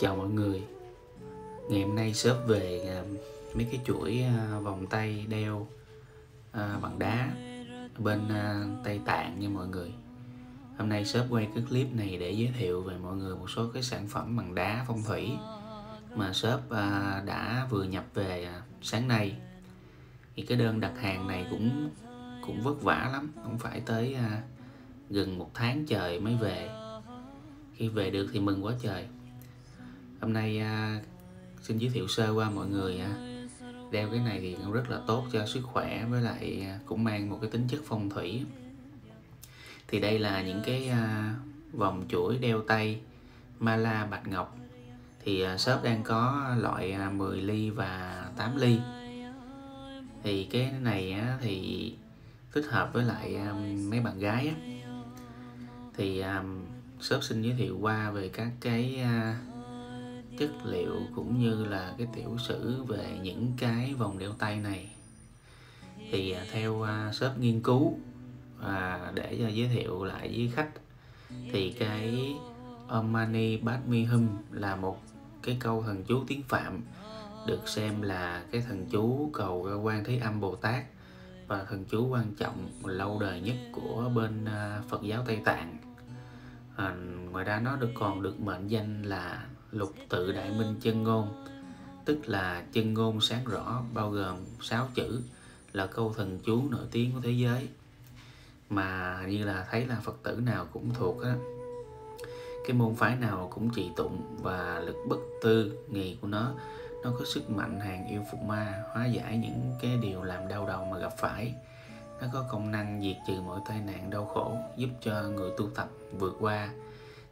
Chào mọi người. Ngày hôm nay shop về à, mấy cái chuỗi à, vòng tay đeo à, bằng đá bên Tây Tạng nha mọi người. Hôm nay shop quay cái clip này để giới thiệu về mọi người một số cái sản phẩm bằng đá phong thủy mà shop đã vừa nhập về sáng nay. Thì cái đơn đặt hàng này cũng cũng vất vả lắm cũng phải tới gần một tháng trời mới về. Khi về được thì mừng quá trời hôm nay à, xin giới thiệu sơ qua mọi người à, đeo cái này thì cũng rất là tốt cho sức khỏe với lại à, cũng mang một cái tính chất phong thủy. Thì đây là những cái à, vòng chuỗi đeo tay mala bạch ngọc. Thì à, shop đang có loại à, 10 ly và 8 ly. Thì cái này á, thì thích hợp với lại à, mấy bạn gái á. thì à, shop xin giới thiệu qua về các cái à, chất liệu cũng như là cái tiểu sử về những cái vòng đeo tay này thì à, theo à, shop nghiên cứu và để cho giới thiệu lại với khách thì cái Omani Mani Padme Hum là một cái câu thần chú tiếng Phạm được xem là cái thần chú cầu quan Thế Âm Bồ Tát và thần chú quan trọng lâu đời nhất của bên à, Phật giáo Tây Tạng. À, ngoài ra nó được còn được mệnh danh là lục tự đại minh chân ngôn, tức là chân ngôn sáng rõ bao gồm 6 chữ, là câu thần chú nổi tiếng của thế giới. Mà như là thấy là Phật tử nào cũng thuộc á, cái môn phái nào cũng trì tụng và lực bất tư nghì của nó nó có sức mạnh hàng yêu phục ma, hóa giải những cái điều làm đau đầu mà gặp phải. Nó có công năng diệt trừ mọi tai nạn đau khổ, giúp cho người tu tập vượt qua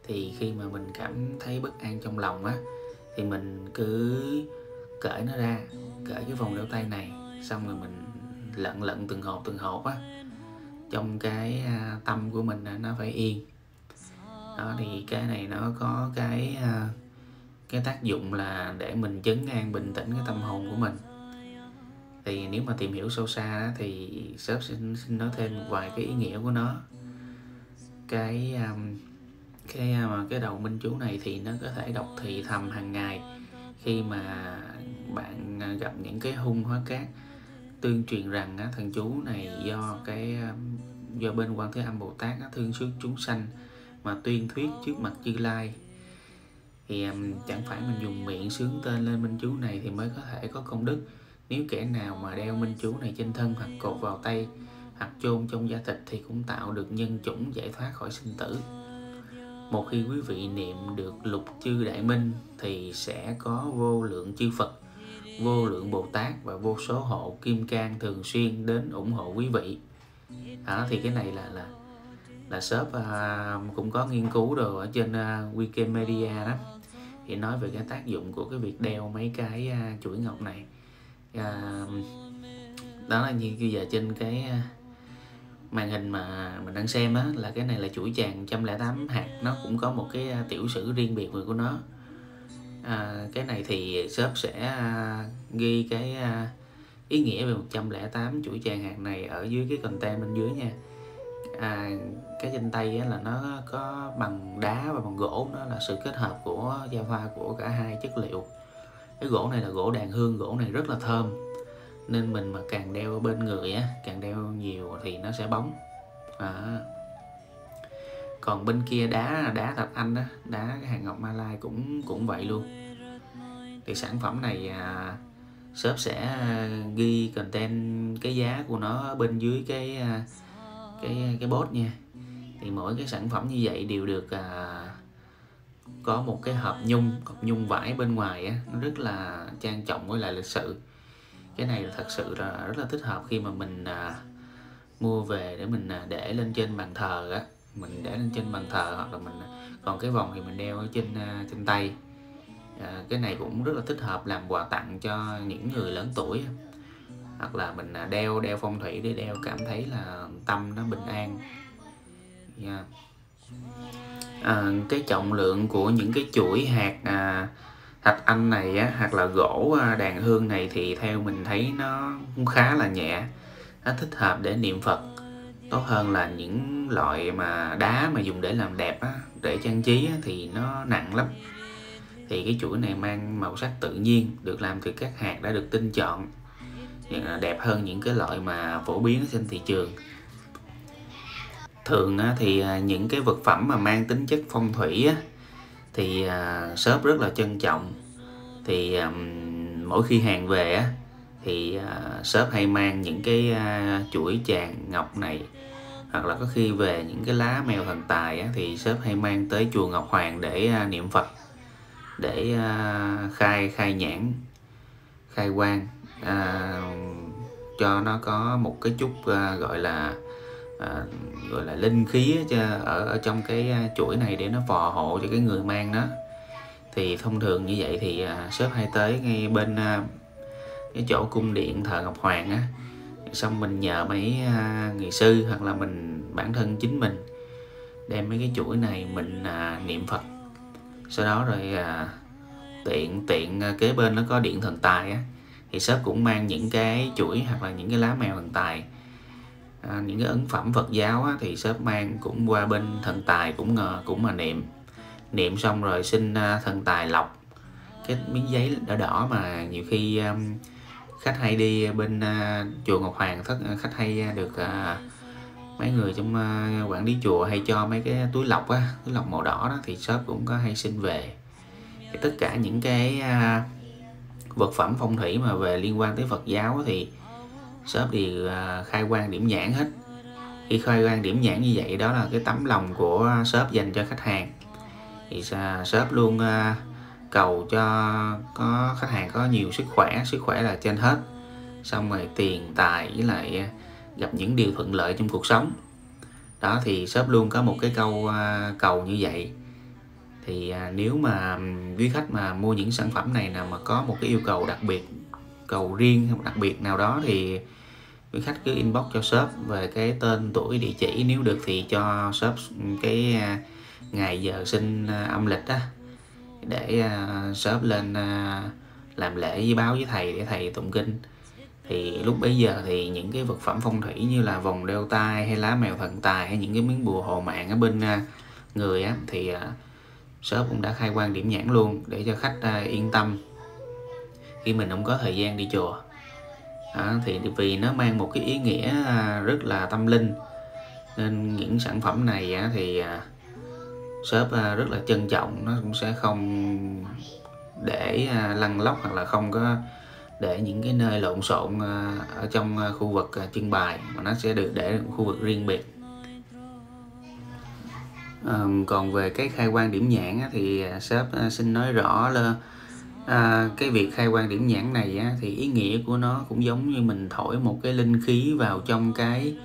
thì khi mà mình cảm thấy bất an trong lòng á thì mình cứ cởi nó ra cởi cái vòng đeo tay này xong rồi mình lận lận từng hộp từng hộp á. Trong cái à, tâm của mình nó phải yên. Đó thì cái này nó có cái à, cái tác dụng là để mình chấn an bình tĩnh cái tâm hồn của mình. Thì nếu mà tìm hiểu sâu xa đó, thì shop xin, xin nói thêm một vài cái ý nghĩa của nó. Cái um, cái à, mà cái đầu minh chú này thì nó có thể đọc thì thầm hàng ngày. Khi mà bạn à, gặp những cái hung hóa cát tuyên truyền rằng á, thần chú này do cái à, do bên quan thế âm bồ tát á, thương xót chúng sanh mà tuyên thuyết trước mặt chư lai. Thì um, chẳng phải mình dùng miệng sướng tên lên minh chú này thì mới có thể có công đức. Nếu kẻ nào mà đeo minh chú này trên thân hoặc cột vào tay hoặc chôn trong da thịt thì cũng tạo được nhân chủng giải thoát khỏi sinh tử một khi quý vị niệm được lục chư đại minh thì sẽ có vô lượng chư Phật, vô lượng Bồ Tát và vô số hộ kim cang thường xuyên đến ủng hộ quý vị. À thì cái này là là là shop à, cũng có nghiên cứu rồi ở trên à, Wikimedia đó thì nói về cái tác dụng của cái việc đeo mấy cái à, chuỗi ngọc này. à, đó là như bây giờ trên cái à, màn hình mà mình đang xem á là cái này là chuỗi tràng 108 hạt. Nó cũng có một cái à, tiểu sử riêng biệt của nó. À, cái này thì shop sẽ à, ghi cái à, ý nghĩa về 108 chuỗi tràng hạt này ở dưới cái content bên dưới nha. À, cái trên tay á, là nó có bằng đá và bằng gỗ. Nó là sự kết hợp của giao hoa của cả hai chất liệu. Cái gỗ này là gỗ đàn hương gỗ này rất là thơm nên mình mà càng đeo bên người á càng đeo nhiều thì nó sẽ bóng. À. còn bên kia đá đá thạch anh á đá cái hàng ngọc malai cũng cũng vậy luôn. Thì sản phẩm này à, shop sẽ à, ghi content cái giá của nó bên dưới cái à, cái à, cái bot nha. Thì mỗi cái sản phẩm như vậy đều được à, có một cái hộp nhung hộp nhung vải bên ngoài á nó rất là trang trọng với lại lịch sự cái này thật sự là rất là thích hợp khi mà mình à, mua về để mình à, để lên trên bàn thờ á. Mình để lên trên bàn thờ hoặc là mình à, còn cái vòng thì mình đeo ở trên à, trên tay. À, cái này cũng rất là thích hợp làm quà tặng cho những người lớn tuổi hoặc là mình à, đeo đeo phong thủy để đeo cảm thấy là tâm nó bình an. Yeah. à, cái trọng lượng của những cái chuỗi hạt à, thạch anh này á, hoặc là gỗ à, đàn hương này thì theo mình thấy nó cũng khá là nhẹ. Nó thích hợp để niệm Phật. Tốt hơn là những loại mà đá mà dùng để làm đẹp á, để trang trí á, thì nó nặng lắm. Thì cái chuỗi này mang màu sắc tự nhiên được làm từ các hạt đã được tinh chọn. À, đẹp hơn những cái loại mà phổ biến trên thị trường. Thường thì à, những cái vật phẩm mà mang tính chất phong thủy thì à, shop rất là trân trọng. Thì à, mỗi khi hàng về thì à, shop hay mang những cái à, chuỗi tràng ngọc này hoặc là có khi về những cái lá mèo thần tài thì shop hay mang tới chùa Ngọc Hoàng để niệm Phật để khai khai nhãn khai quang à, cho nó có một cái chút gọi là à, gọi là linh khí ở ở trong cái à, chuỗi này để nó phò hộ cho cái người mang nó thì thông thường như vậy thì à, sếp hay tới ngay bên à, cái chỗ cung điện thờ Ngọc Hoàng á. Xong mình nhờ mấy à, người sư hoặc là mình bản thân chính mình đem mấy cái chuỗi này mình à, niệm Phật. Sau đó rồi à, tiện tiện à, kế bên nó có điện thần tài á. Thì shop cũng mang những cái chuỗi hoặc là những cái lá mèo thần tài à, những cái ấn phẩm Phật giáo á, thì shop mang cũng qua bên thần tài cũng ngờ cũng mà niệm. Niệm xong rồi xin uh, thần tài lọc. Cái miếng giấy đỏ đỏ mà nhiều khi um, khách hay đi bên uh, chùa Ngọc Hoàng thất khách hay được uh, mấy người trong uh, quản lý chùa hay cho mấy cái túi lọc á túi lọc màu đỏ đó thì shop cũng có hay xin về. Thì tất cả những cái uh, vật phẩm phong thủy mà về liên quan tới Phật giáo thì shop thì à, khai quang điểm nhãn hết. Khi khai quang điểm nhãn như vậy, đó là cái tấm lòng của shop dành cho khách hàng. Thì shop luôn à, cầu cho có, khách hàng có nhiều sức khỏe sức khỏe là trên hết. Xong rồi tiền tài với lại à, gặp những điều thuận lợi trong cuộc sống. Đó, thì shop luôn có một cái câu cầu như vậy. Thì nếu mà quý khách mà mua những sản phẩm này nào mà có một cái yêu cầu đặc biệt cầu riêng đặc biệt nào đó thì quý khách cứ inbox cho shop về cái tên tuổi, địa chỉ. Nếu được thì cho shop cái à, ngày giờ sinh à, âm lịch á, để à, shop lên làm lễ với báo với thầy, để thầy tụng kinh. Thì lúc bấy giờ thì những cái vật phẩm phong thủy như là vòng đeo tay hay lá mèo thần tài hay những cái miếng bùa hộ mạng ở bên người á, thì shop cũng đã khai quang điểm nhãn luôn để cho khách yên tâm khi mình không có thời gian đi chùa. À, thì vì nó mang một cái ý nghĩa à, rất là tâm linh nên những sản phẩm này á, thì à, shop à, rất là trân trọng nó cũng sẽ không để à, lăn lóc hoặc là không có để những cái nơi lộn xộn à, ở trong à, khu vực à, trưng bày mà nó sẽ được để khu vực riêng biệt. À, còn về cái khai quan điểm nhãn á, thì à, shop à, xin nói rõ là à, cái việc khai quang điểm nhãn này á, thì ý nghĩa của nó cũng giống như mình thổi một cái linh khí vào trong cái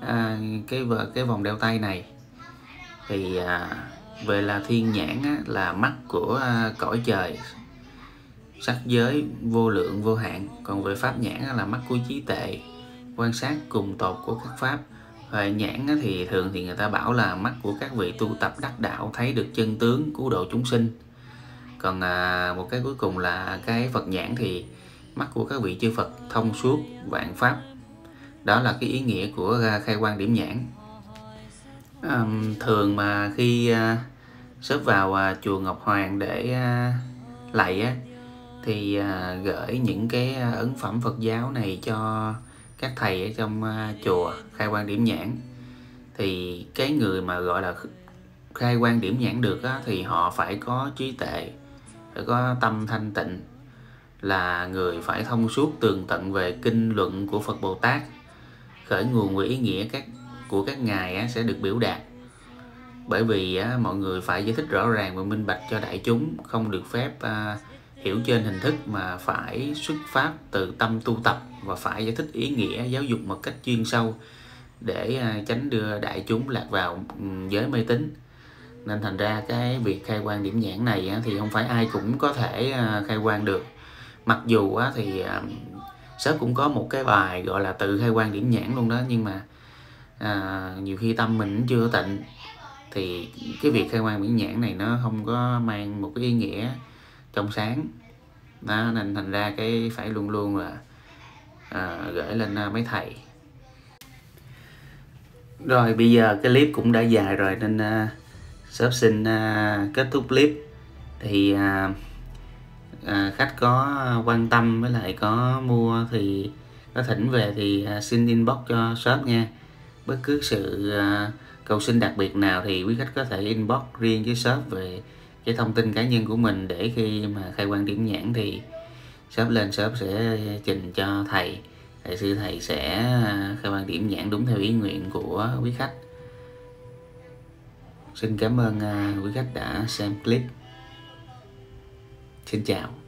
à, cái cái vòng đeo tay này. Thì à, về là thiên nhãn á, là mắt của à, cõi trời sắc giới vô lượng vô hạn. Còn về pháp nhãn á, là mắt của trí tệ quan sát cùng tột của các pháp. Huệ nhãn thì thường thì người ta bảo là mắt của các vị tu tập đắc đạo thấy được chân tướng cứu độ chúng sinh còn à, một cái cuối cùng là cái Phật nhãn thì mắt của các vị chư Phật thông suốt vạn pháp. Đó là cái ý nghĩa của à, khai quang điểm nhãn. À, thường mà khi à, xếp vào à, chùa Ngọc Hoàng để à, lạy á, thì à, gửi những cái à, ấn phẩm Phật giáo này cho các thầy ở trong à, chùa khai quang điểm nhãn. Thì cái người mà gọi là khai quang điểm nhãn được á, thì họ phải có trí tệ phải có tâm thanh tịnh, là người phải thông suốt tường tận về kinh luận của Phật Bồ Tát. Khởi nguồn về ý nghĩa các, của các ngài sẽ được biểu đạt. Bởi vì mọi người phải giải thích rõ ràng và minh bạch cho đại chúng, không được phép à, hiểu trên hình thức mà phải xuất phát từ tâm tu tập và phải giải thích ý nghĩa giáo dục một cách chuyên sâu để à, tránh đưa đại chúng lạc vào ừ, giới mê tín nên thành ra cái việc khai quang điểm nhãn này thì không phải ai cũng có thể à, khai quang được. Mặc dù thì à, sếp cũng có một cái bài gọi là tự khai quang điểm nhãn luôn đó nhưng mà à, nhiều khi tâm mình chưa tịnh thì cái việc khai quang điểm nhãn này nó không có mang một cái ý nghĩa trong sáng. Đó, nên thành ra cái phải luôn luôn là à, gửi lên à, mấy thầy. Rồi bây giờ cái clip cũng đã dài rồi nên à, shop xin uh, kết thúc clip. Thì uh, uh, khách có quan tâm với lại có mua thì có thỉnh về thì uh, xin inbox cho shop nha. Bất cứ sự uh, cầu xin đặc biệt nào thì quý khách có thể inbox riêng với shop về cái thông tin cá nhân của mình để khi mà khai quan điểm nhãn thì shop lên shop sẽ trình cho thầy. Thầy sư thầy sẽ khai quan điểm nhãn đúng theo ý nguyện của quý khách xin cảm ơn à, quý khách đã xem clip. Xin chào.